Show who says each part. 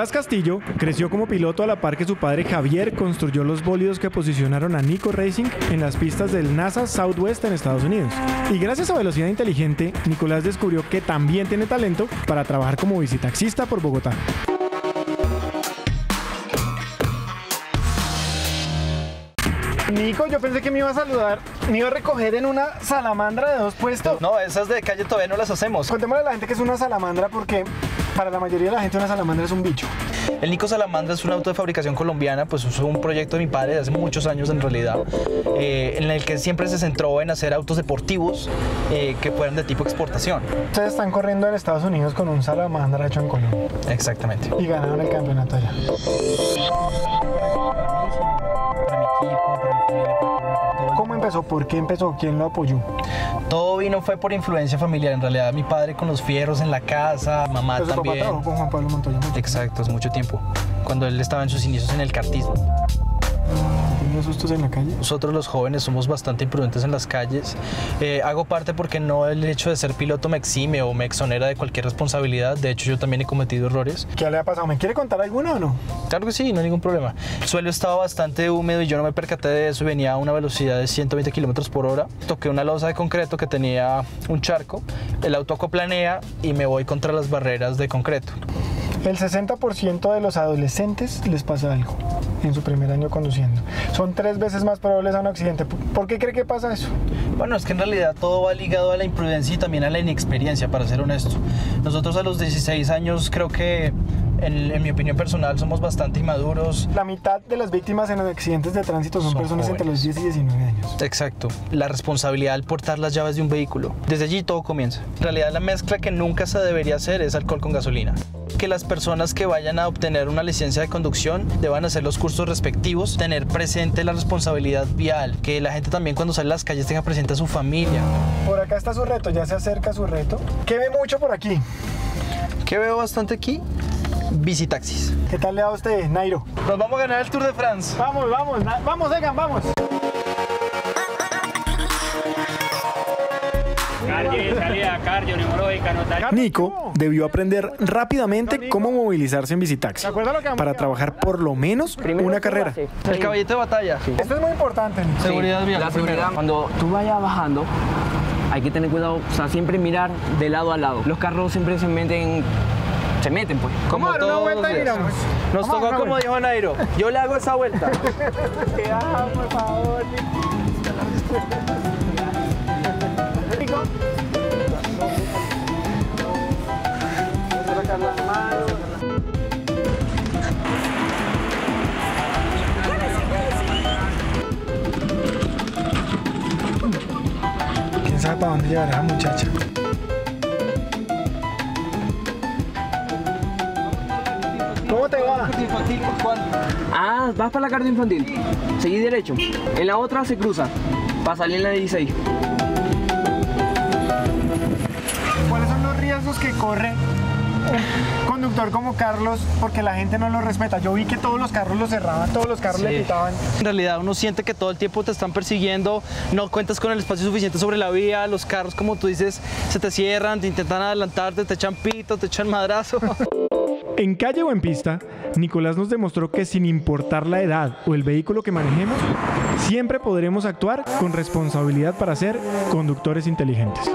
Speaker 1: Nicolás Castillo creció como piloto a la par que su padre Javier construyó los bólidos que posicionaron a Nico Racing en las pistas del NASA Southwest en Estados Unidos. Y gracias a Velocidad Inteligente, Nicolás descubrió que también tiene talento para trabajar como visitaxista por Bogotá. Nico, yo pensé que me iba a saludar, me iba a recoger en una salamandra de dos puestos.
Speaker 2: No, esas de calle todavía no las hacemos.
Speaker 1: Contémosle a la gente que es una salamandra porque para la mayoría de la gente una salamandra es un bicho.
Speaker 2: El Nico Salamandra es un auto de fabricación colombiana, pues es un proyecto de mi padre de hace muchos años en realidad, eh, en el que siempre se centró en hacer autos deportivos eh, que fueran de tipo exportación.
Speaker 1: Ustedes están corriendo en Estados Unidos con un salamandra hecho en Colombia
Speaker 2: Exactamente.
Speaker 1: y ganaron el campeonato allá. Empezó? ¿Por qué empezó? ¿Quién lo apoyó?
Speaker 2: Todo vino fue por influencia familiar, en realidad mi padre con los fierros en la casa, mamá
Speaker 1: Pues su papá
Speaker 2: también.
Speaker 1: trabajó con Juan Pablo Montoya.
Speaker 2: Exacto, es mucho tiempo. Cuando él estaba en sus inicios en el cartismo.
Speaker 1: ¿Tiene sustos en la calle?
Speaker 2: Nosotros los jóvenes somos bastante imprudentes en las calles. Eh, hago parte porque no el hecho de ser piloto me exime o me exonera de cualquier responsabilidad. De hecho, yo también he cometido errores.
Speaker 1: ¿Qué le ha pasado? ¿Me quiere contar alguno o no?
Speaker 2: Claro que sí, no hay ningún problema. El suelo estaba bastante húmedo y yo no me percaté de eso venía a una velocidad de 120 kilómetros por hora. Toqué una losa de concreto que tenía un charco. El auto acoplanea y me voy contra las barreras de concreto.
Speaker 1: El 60% de los adolescentes les pasa algo en su primer año conduciendo. Son tres veces más probables a un accidente. ¿Por qué cree que pasa eso?
Speaker 2: Bueno, es que en realidad todo va ligado a la imprudencia y también a la inexperiencia, para ser honesto. Nosotros a los 16 años creo que, en, en mi opinión personal, somos bastante inmaduros.
Speaker 1: La mitad de las víctimas en los accidentes de tránsito son,
Speaker 2: Son
Speaker 1: personas entre los 10 y 19 años.
Speaker 2: Exacto. La responsabilidad al portar las llaves de un vehículo. Desde allí todo comienza. En realidad la mezcla que nunca se debería hacer es alcohol con gasolina. Que las personas que vayan a obtener una licencia de conducción deban hacer los cursos respectivos, tener presente la responsabilidad vial, que la gente también cuando sale a las calles tenga presente a su familia.
Speaker 1: Por acá está su reto, ya se acerca su reto. ¿Qué ve mucho por aquí?
Speaker 2: ¿Qué veo bastante aquí? Bicitaxis.
Speaker 1: ¿Qué tal le da a usted, Nairo?
Speaker 2: Nos vamos a ganar el Tour de France.
Speaker 1: Vamos, vamos, vamos, Egan, vamos. Nico debió aprender rápidamente cómo movilizarse en bicitaxi
Speaker 3: ¿De acuerdo a lo que vamos
Speaker 1: para trabajar por lo menos una carrera.
Speaker 2: El caballito de batalla.
Speaker 1: Esto es muy importante.
Speaker 2: Seguridad vial.
Speaker 4: La seguridad, cuando tú vayas bajando, hay que tener cuidado, o sea, siempre mirar de lado a lado. Los carros siempre se meten, se meten pues.
Speaker 2: Como
Speaker 3: Vamos a dar una
Speaker 2: todos
Speaker 3: vuelta y
Speaker 2: días.
Speaker 3: miramos.
Speaker 2: Nos
Speaker 3: Vamos a dar
Speaker 2: tocó
Speaker 3: una
Speaker 2: como
Speaker 3: vuelta.
Speaker 2: dijo Nairo. Yo le hago esa vuelta.
Speaker 1: Ah, por favor, Nico. ¿Quién sabe para dónde llevará la muchacha? ¿Cómo te va?
Speaker 4: Ah, vas para la carta infantil. Seguí derecho. En la otra se cruza. Para salir en la 16.
Speaker 1: ¿Cuáles son los riesgos que corre un conductor como Carlos porque la gente no lo respeta? Yo vi que todos los carros lo cerraban, todos los carros le
Speaker 2: Sí.
Speaker 1: quitaban.
Speaker 2: En realidad uno siente que todo el tiempo te están persiguiendo, no cuentas con el espacio suficiente sobre la vía, los carros como tú dices se te cierran, te intentan adelantarte, te echan pito, te echan madrazo.
Speaker 1: En calle o en pista, Nicolás nos demostró que sin importar la edad o el vehículo que manejemos, siempre podremos actuar con responsabilidad para ser conductores inteligentes.